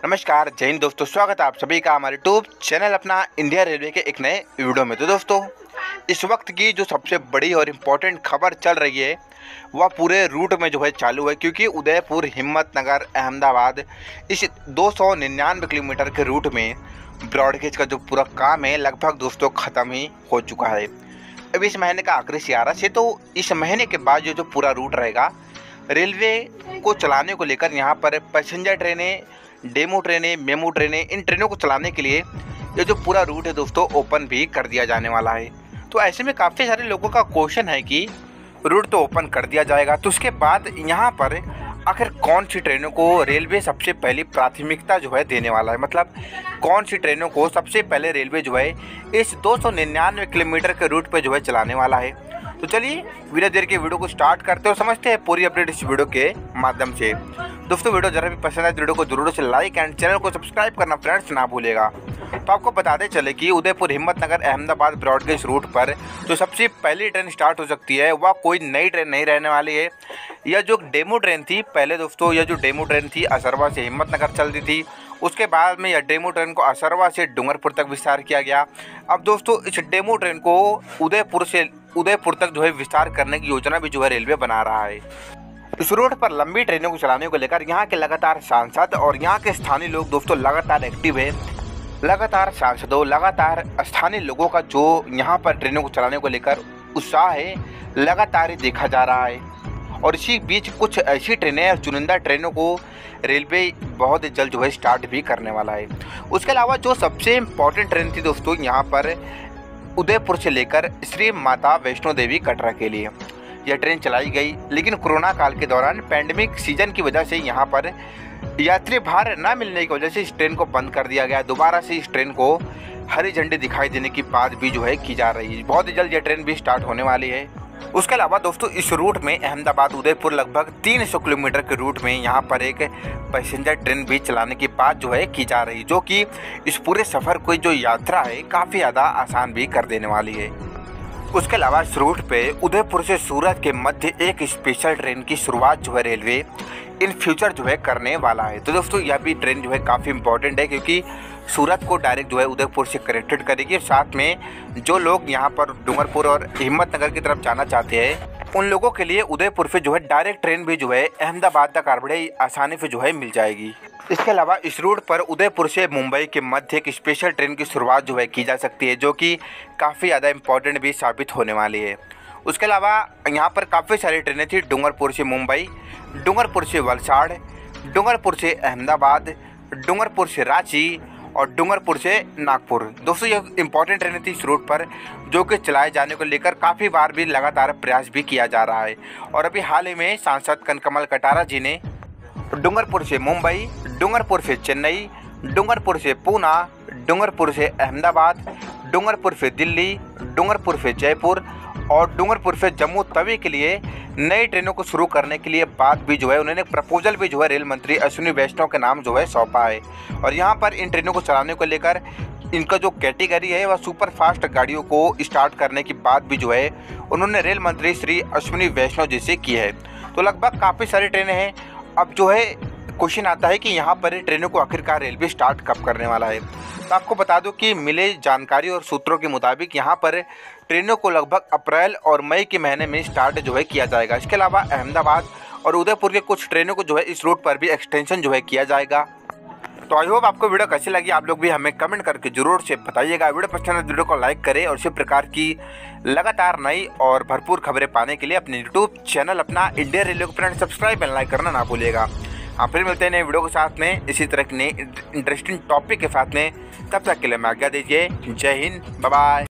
नमस्कार, जय हिंद दोस्तों, स्वागत है आप सभी का हमारे YouTube channel Apna India railway के एक नए वीडियो में। तो दोस्तों, इस वक्त की जो सबसे बड़ी और इम्पोर्टेंट खबर चल रही है, वह पूरे रूट में जो है चालू है, क्योंकि उदयपुर, हिम्मतनगर, अहमदाबाद, इस दो सौ निन्यानवे किलोमीटर के रूट में ब्रॉडगेज का जो पूरा काम है, लगभग दोस्तों ख़त्म ही हो चुका है। अब इस महीने का आखिरी सियारा से तो इस महीने के बाद जो जो पूरा रूट रहेगा, रेलवे को चलाने को लेकर यहाँ पर पैसेंजर ट्रेनें डेमो ट्रेनें, मेमो ट्रेनें, इन ट्रेनों को चलाने के लिए ये जो पूरा रूट है दोस्तों ओपन भी कर दिया जाने वाला है। तो ऐसे में काफ़ी सारे लोगों का क्वेश्चन है कि रूट तो ओपन कर दिया जाएगा। तो उसके बाद यहाँ पर आखिर कौन सी ट्रेनों को रेलवे सबसे पहली प्राथमिकता जो है देने वाला है? मतलब कौन सी ट्रेनों को सबसे पहले रेलवे जो है इस दो सौ निन्यानवे किलोमीटर के रूट पर जो है चलाने वाला है? तो चलिए बिना देर के वीडियो को स्टार्ट करते हो समझते हैं पूरी अपडेट इस वीडियो के माध्यम से। दोस्तों, वीडियो जरा भी पसंद आए तो वीडियो को ज़रूर से लाइक एंड चैनल को सब्सक्राइब करना फ्रेंड्स ना भूलेगा तो आपको बताते चले कि Udaipur Himmatnagar Ahmedabad broad gauge route पर जो सबसे पहली ट्रेन स्टार्ट हो सकती है, वह कोई नई ट्रेन नहीं रहने वाली है। यह जो डेमो ट्रेन थी, पहले दोस्तों, यह जो डेमो ट्रेन थी, असरवा से हिम्मतनगर चलती थी। उसके बाद में यह डेमो ट्रेन को असरवा से डूंगरपुर तक विस्तार किया गया। अब दोस्तों, इस डेमो ट्रेन को उदयपुर से उदयपुर तक जो है विस्तार करने की योजना भी जो है रेलवे बना रहा है। इस रोड पर लंबी ट्रेनों को चलाने को लेकर यहाँ के लगातार सांसद और यहाँ के स्थानीय लोग दोस्तों लगातार एक्टिव है। लगातार सांसदों, लगातार स्थानीय लोगों का जो यहाँ पर ट्रेनों को चलाने को लेकर उत्साह है, लगातार ही देखा जा रहा है। और इसी बीच कुछ ऐसी ट्रेनें और चुनिंदा ट्रेनों को रेलवे बहुत जल्द जो है स्टार्ट भी करने वाला है। उसके अलावा जो सबसे इम्पोर्टेंट ट्रेन थी दोस्तों यहाँ पर उदयपुर से लेकर श्री माता वैष्णो देवी कटरा के लिए। यह ट्रेन चलाई गई, लेकिन कोरोना काल के दौरान पैंडमिक सीज़न की वजह से यहाँ पर यात्री भार न मिलने की वजह से इस ट्रेन को बंद कर दिया गया। दोबारा से इस ट्रेन को हरी झंडी दिखाई देने की बात भी जो है की जा रही है। बहुत ही जल्द यह ट्रेन भी स्टार्ट होने वाली है। उसके अलावा दोस्तों, इस रूट में अहमदाबाद, उदयपुर लगभग 300 किलोमीटर के रूट में यहाँ पर एक पैसेंजर ट्रेन भी चलाने की बात जो है की जा रही, जो कि इस पूरे सफ़र को जो यात्रा है, काफ़ी ज़्यादा आसान भी कर देने वाली है। उसके अलावा इस रूट पे उदयपुर से सूरत के मध्य एक स्पेशल ट्रेन की शुरुआत जो है रेलवे इन फ्यूचर जो है करने वाला है। तो दोस्तों, यह भी ट्रेन जो है काफ़ी इंपॉर्टेंट है, क्योंकि सूरत को डायरेक्ट जो है उदयपुर से कनेक्टेड करेगी और साथ में जो लोग यहाँ पर डूंगरपुर और हिम्मतनगर की तरफ़ जाना चाहते हैं, उन लोगों के लिए उदयपुर से जो है डायरेक्ट ट्रेन भी जो है अहमदाबाद तक बड़े आसानी से जो है मिल जाएगी। इसके अलावा इस रूट पर उदयपुर से मुंबई के मध्य एक स्पेशल ट्रेन की शुरुआत जो है की जा सकती है, जो कि काफ़ी ज़्यादा इम्पोर्टेंट भी साबित होने वाली है। उसके अलावा यहाँ पर काफ़ी सारी ट्रेनें थी, डूंगरपुर से मुंबई, डूंगरपुर से वलसाड़, डूंगरपुर से अहमदाबाद, डूंगरपुर से रांची और डूंगरपुर से नागपुर। दोस्तों, ये इंपॉर्टेंट ट्रेन थी इस रूट पर, जो कि चलाए जाने को लेकर काफ़ी बार भी लगातार प्रयास भी किया जा रहा है। और अभी हाल ही में सांसद कनकमल कटारा जी ने डूंगरपुर से मुंबई, डूंगरपुर से चेन्नई, डूंगरपुर से पूना, डूंगरपुर से अहमदाबाद, डूंगरपुर से दिल्ली, डूंगरपुर से जयपुर और डूंगरपुर से जम्मू तवी के लिए नई ट्रेनों को शुरू करने के लिए बात भी जो है, उन्होंने प्रपोजल भी जो है रेल मंत्री अश्विनी वैष्णव के नाम जो है सौंपा है। और यहाँ पर इन ट्रेनों को चलाने को लेकर इनका जो कैटेगरी है, वह सुपर फास्ट गाड़ियों को स्टार्ट करने की बात भी जो है, उन्होंने रेल मंत्री श्री अश्विनी वैष्णव जी से की है। तो लगभग काफ़ी सारी ट्रेनें हैं। अब जो है क्वेश्चन आता है कि यहाँ पर ट्रेनों को आखिरकार रेलवे स्टार्ट कब करने वाला है? तो आपको बता दूँ कि मिले जानकारी और सूत्रों के मुताबिक यहाँ पर ट्रेनों को लगभग अप्रैल और मई के महीने में स्टार्ट जो है किया जाएगा। इसके अलावा अहमदाबाद और उदयपुर के कुछ ट्रेनों को जो है इस रूट पर भी एक्सटेंशन जो है किया जाएगा। तो आई होप आपको वीडियो कैसी लगी, आप लोग भी हमें कमेंट करके ज़रूर से बताइएगा। वीडियो पसंद है वीडियो को लाइक करें और इसी प्रकार की लगातार नई और भरपूर खबरें पाने के लिए अपने YouTube channel Apna India railway को सब्सक्राइब एंड लाइक करना ना भूलिएगा। हाँ फिर मिलते हैं नए वीडियो के साथ में। इसी तरह के नए इंटरेस्टिंग टॉपिक के साथ में। तब तक के लिए मैं आज्ञा दीजिए। जय हिंद। बाय